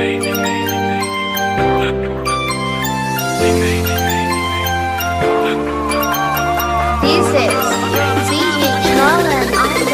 This is DJ Nolan on the.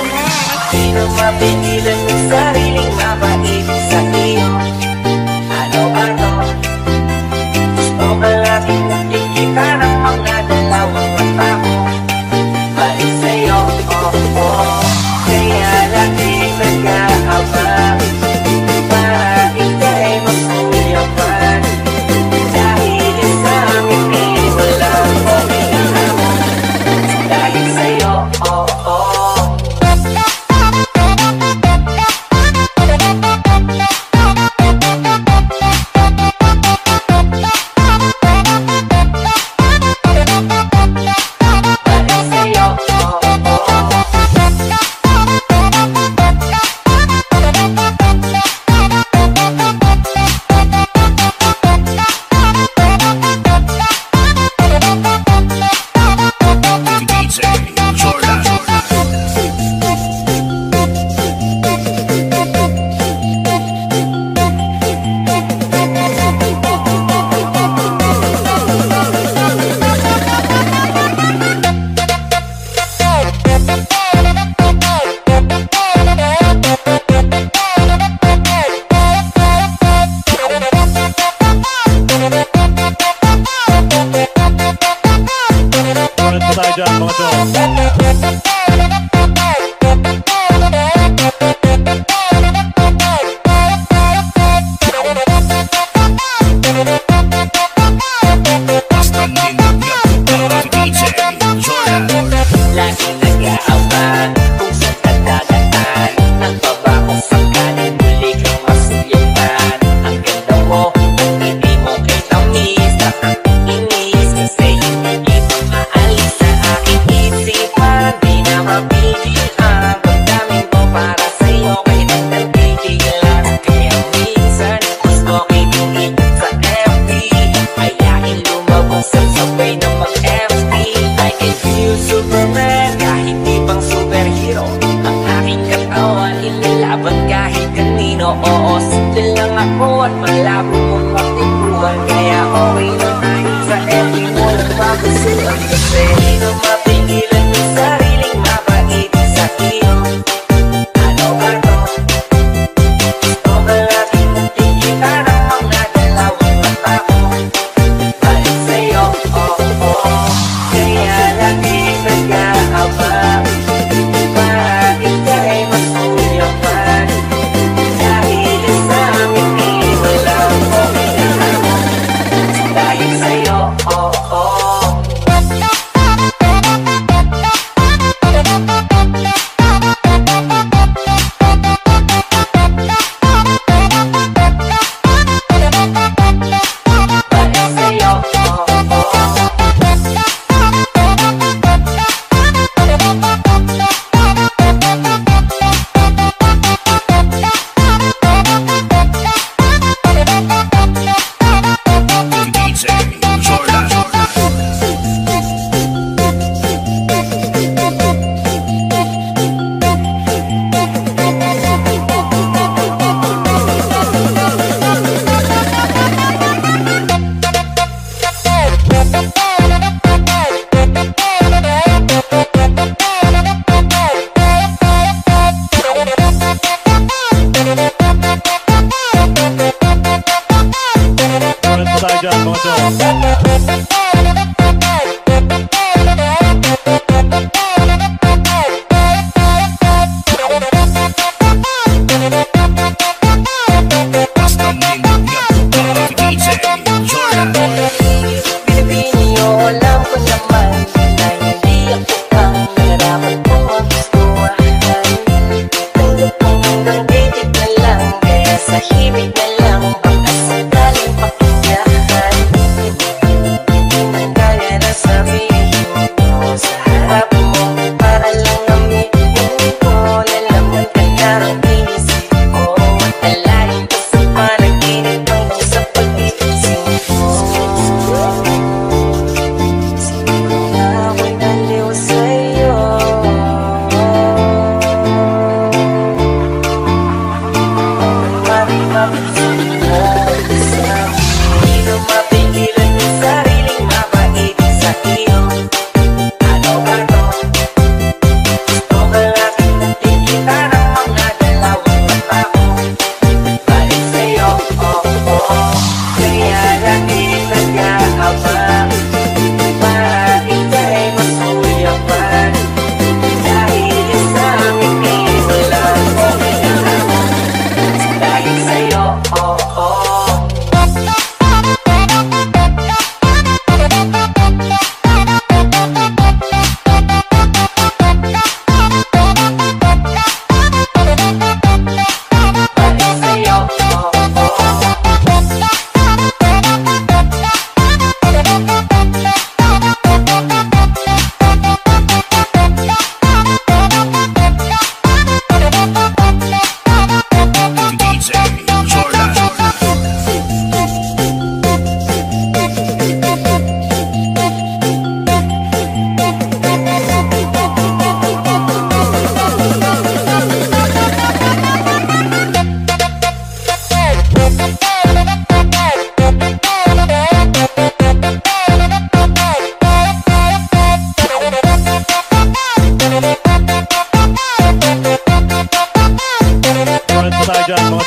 Gracias.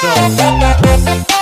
Dyan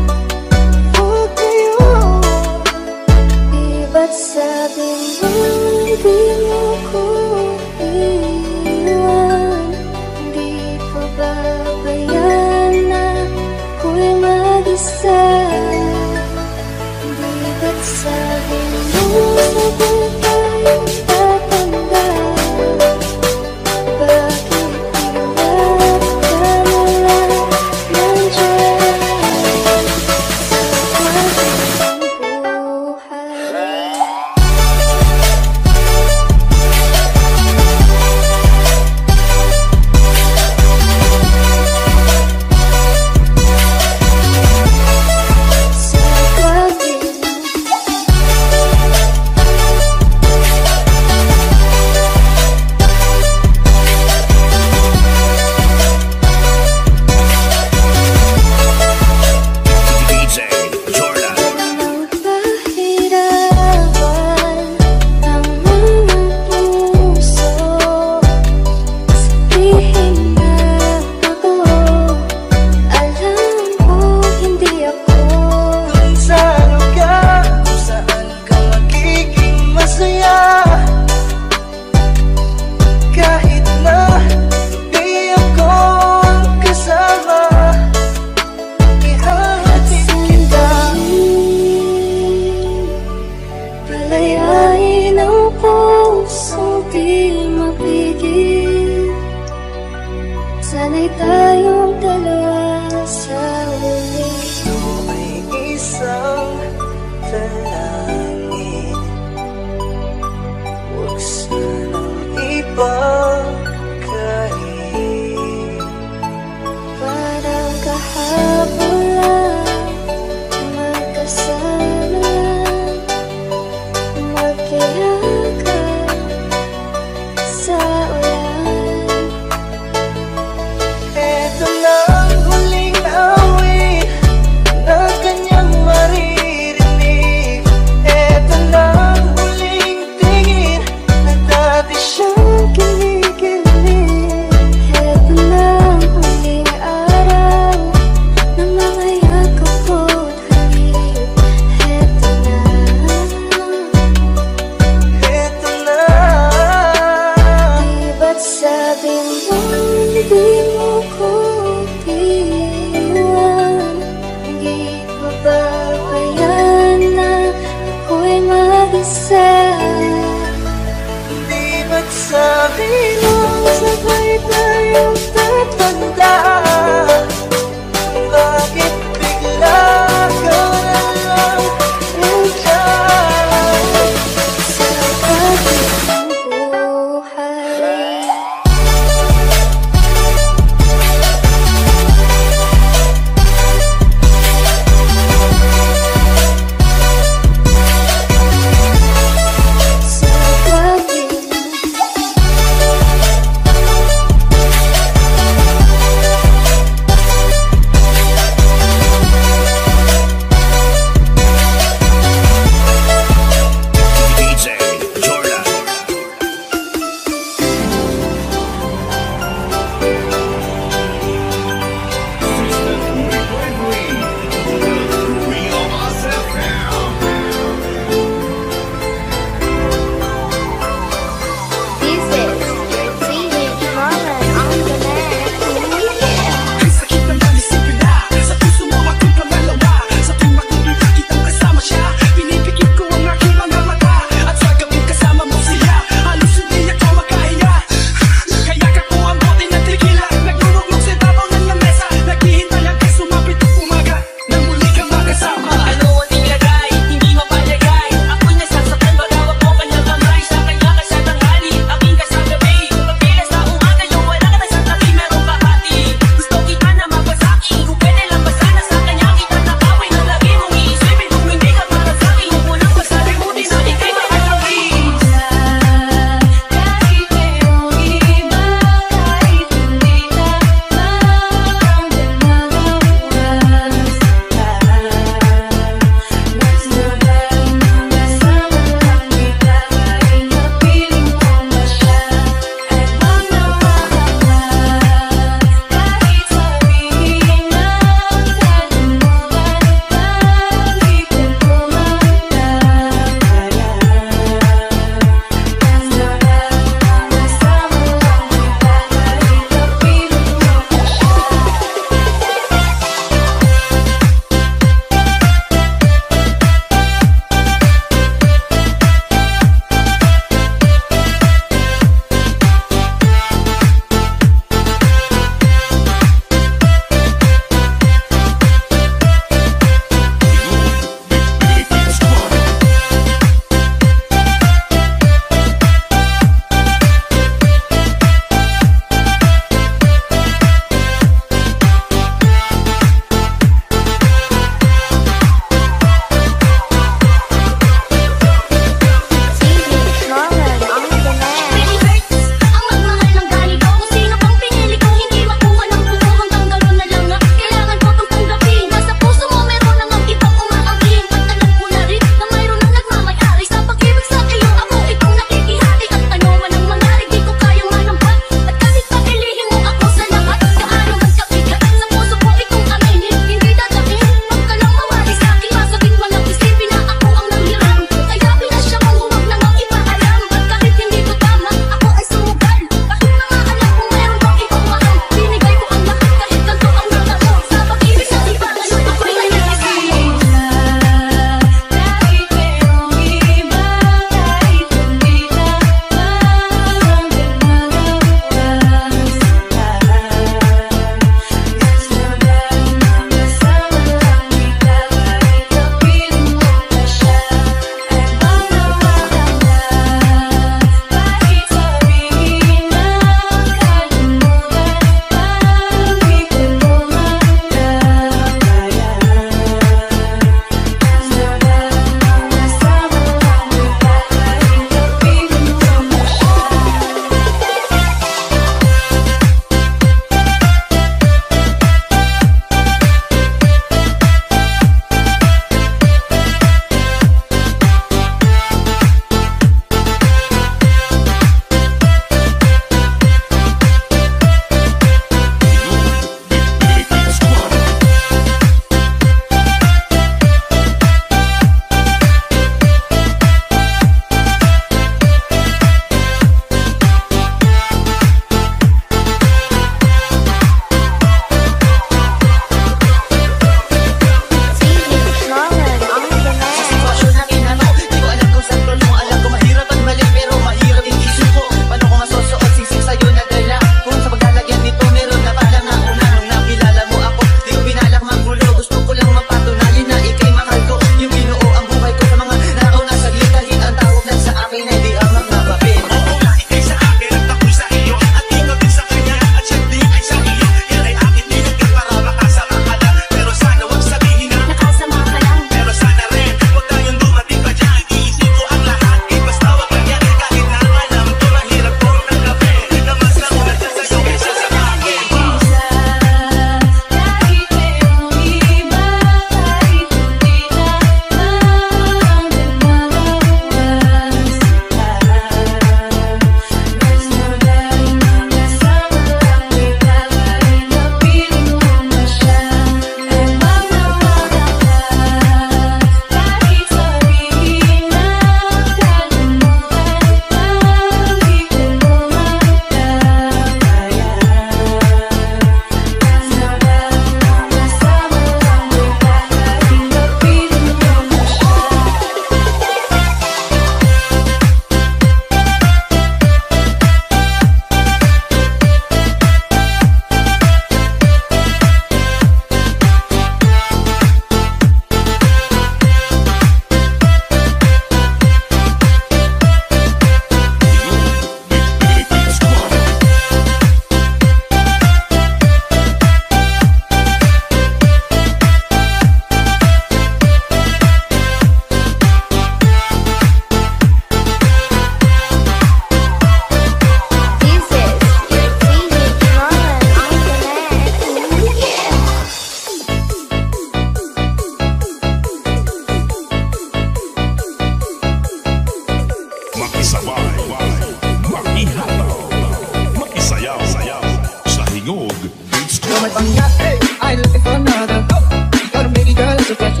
to get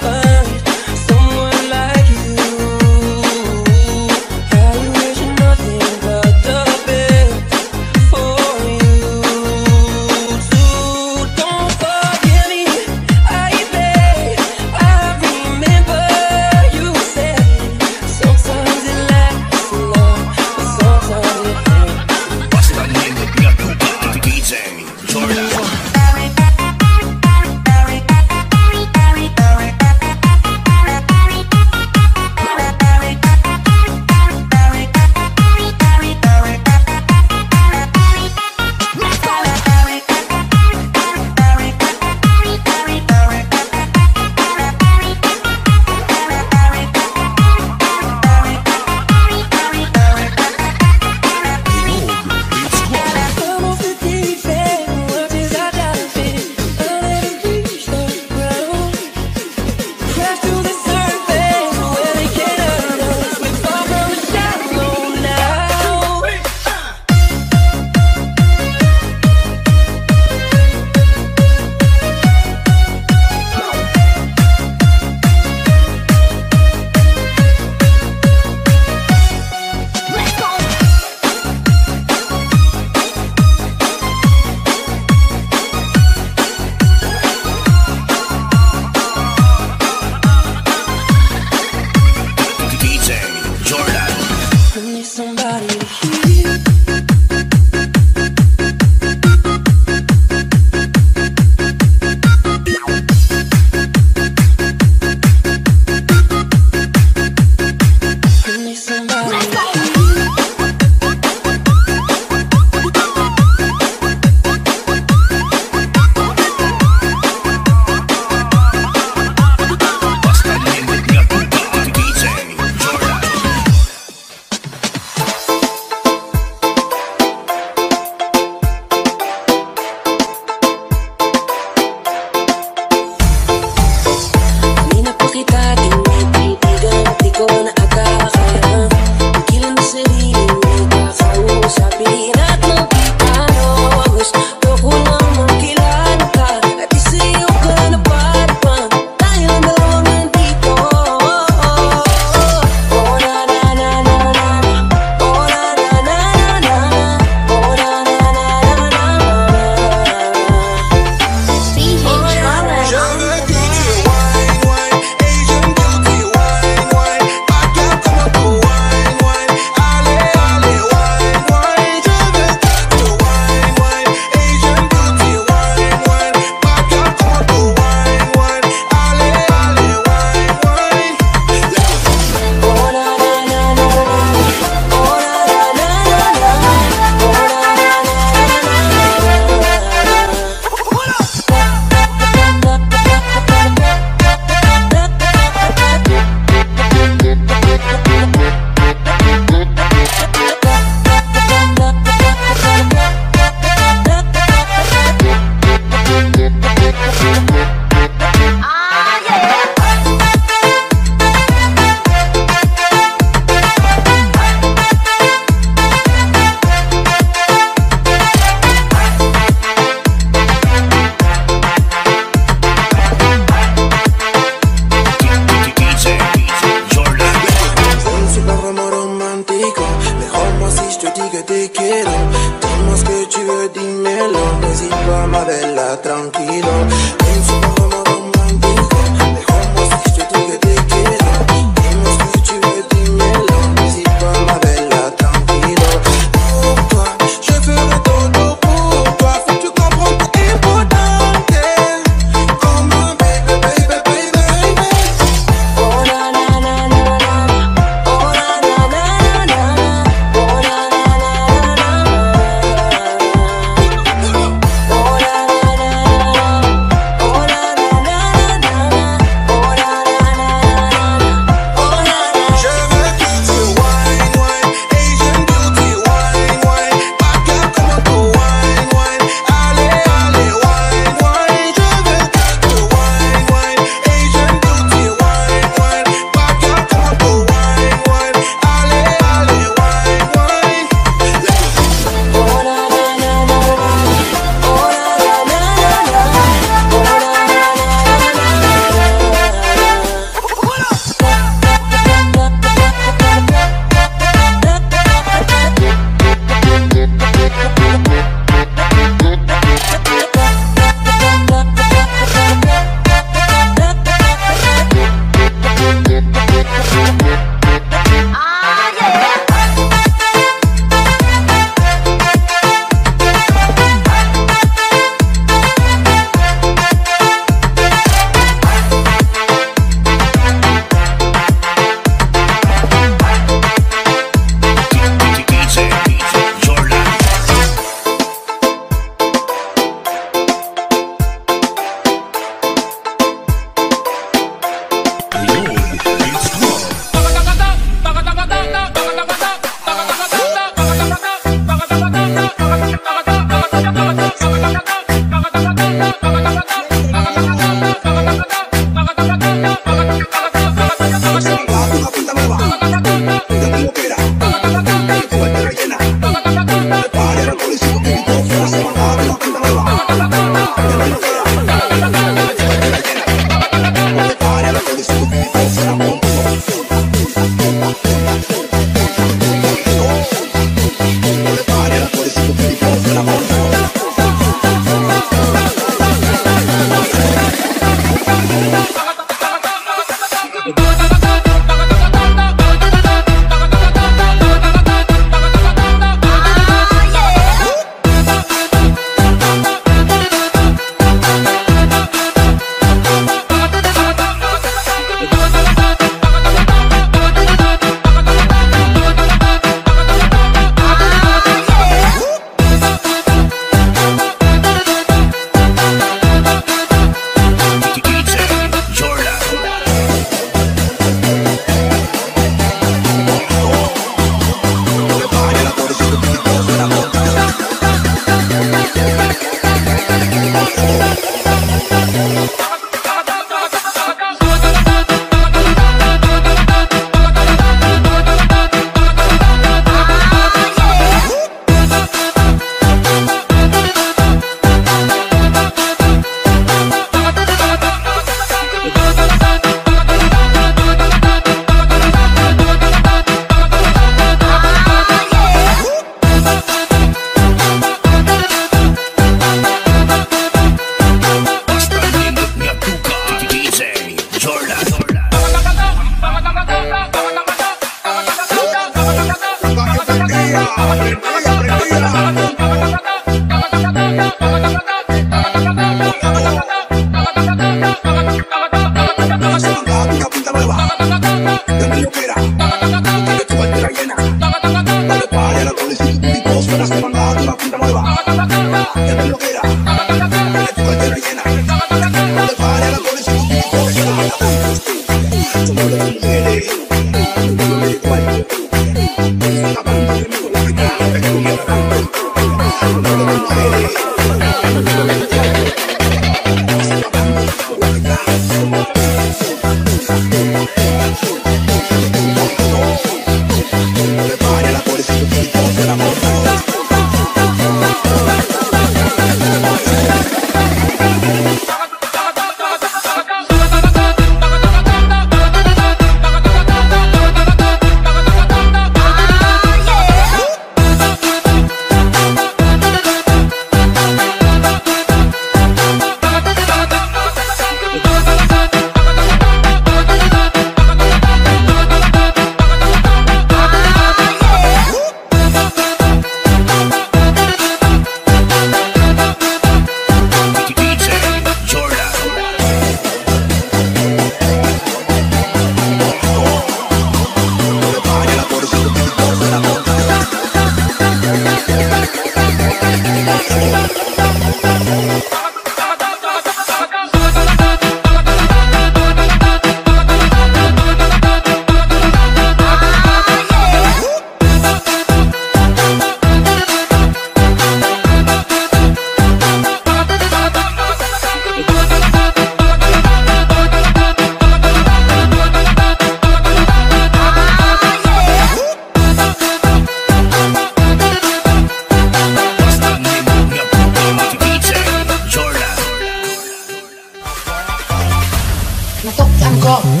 encore.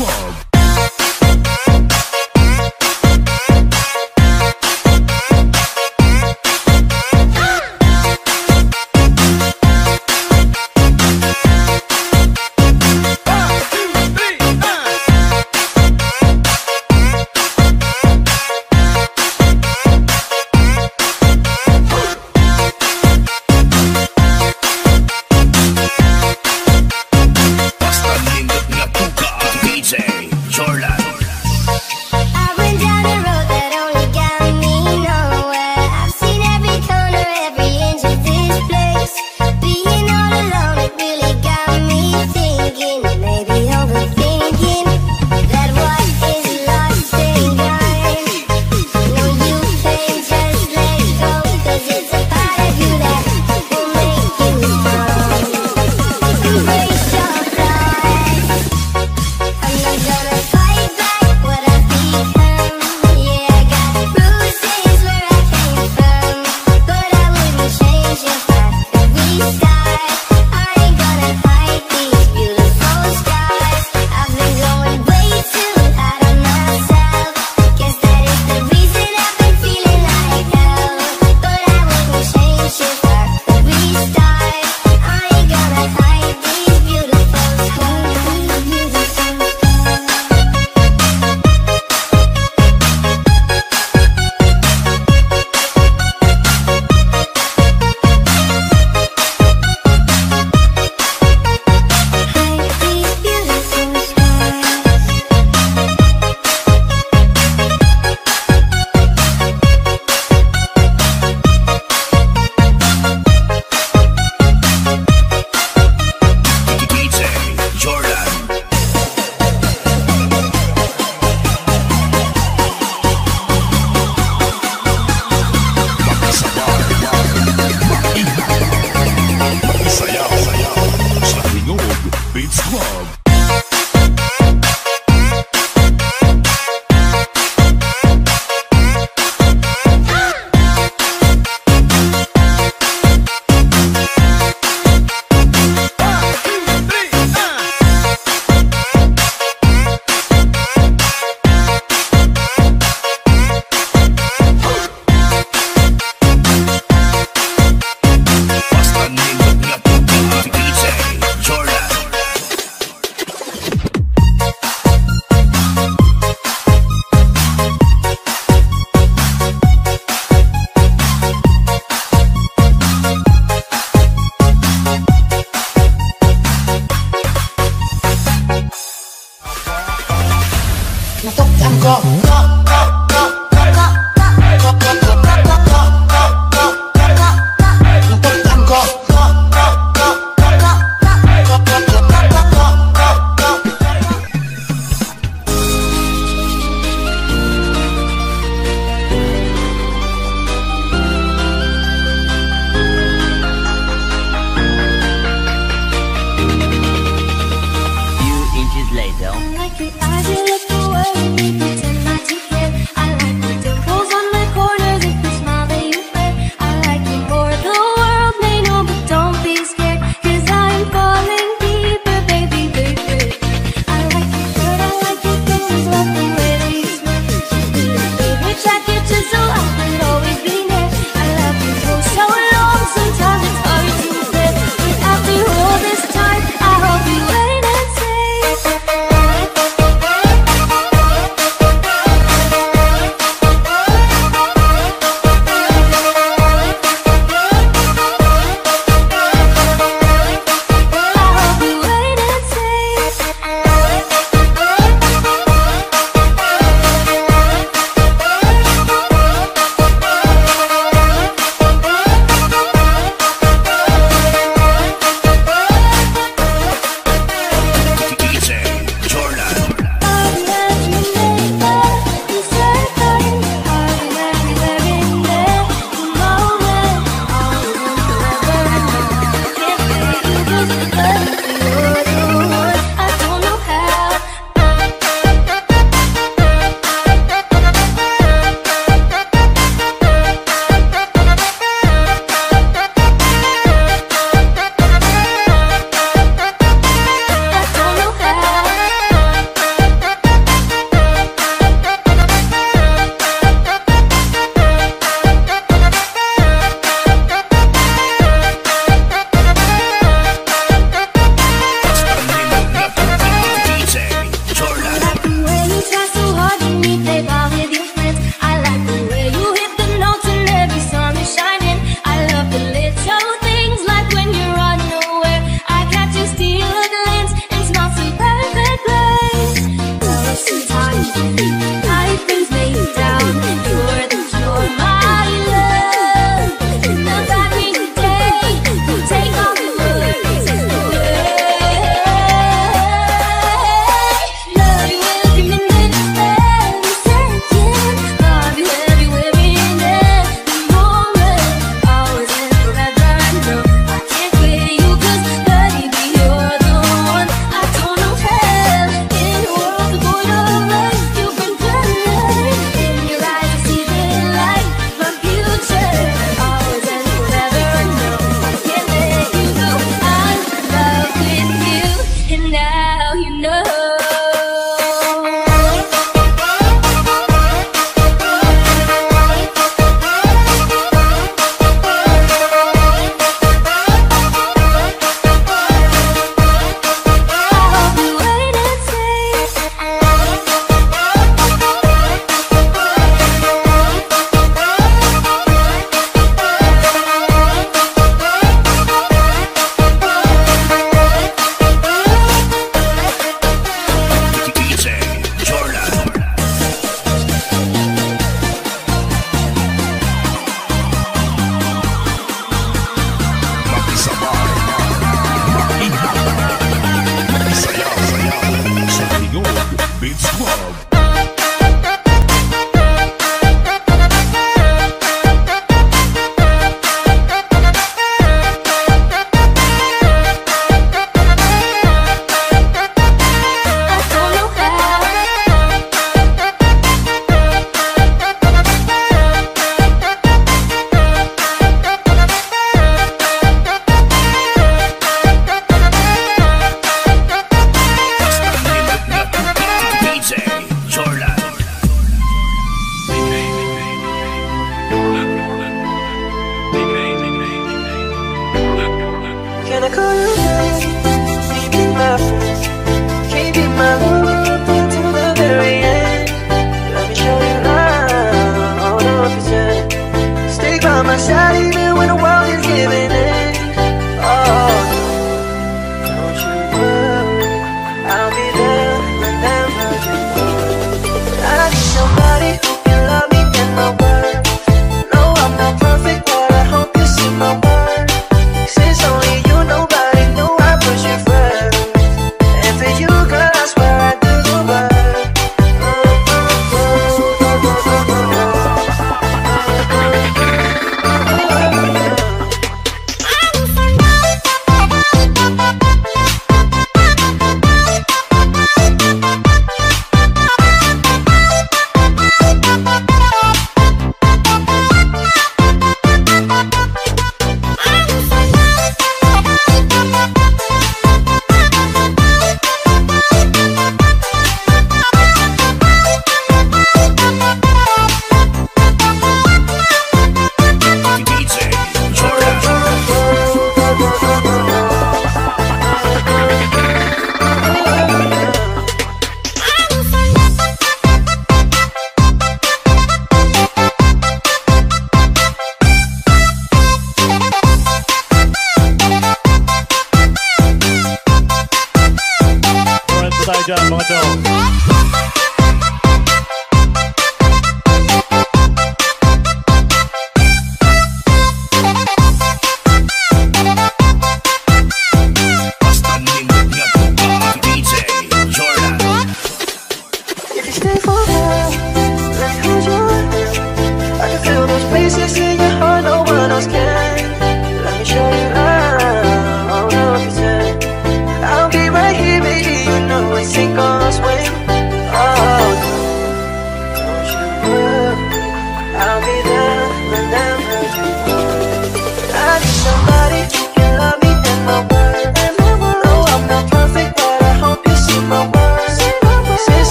Whoa.